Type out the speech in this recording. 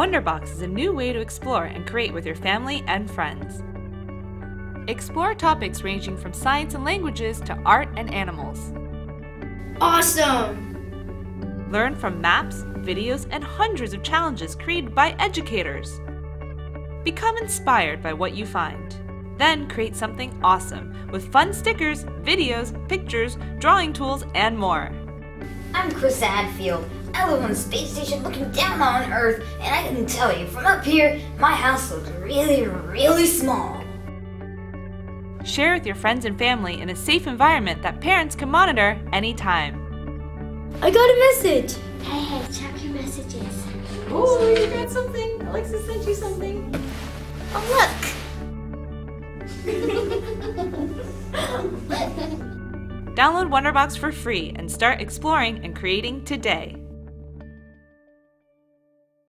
Wonderbox is a new way to explore and create with your family and friends. Explore topics ranging from science and languages to art and animals. Awesome! Learn from maps, videos, and hundreds of challenges created by educators. Become inspired by what you find. Then create something awesome with fun stickers, videos, pictures, drawing tools, and more. I'm Chris Hadfield. I live on the space station looking down on Earth, and I can tell you, from up here, my house looks really, really small. Share with your friends and family in a safe environment that parents can monitor anytime. I got a message! Hey, hey, check your messages. Oh, you got something? Alexa sent you something. Oh, look! Download Wonderbox for free and start exploring and creating today.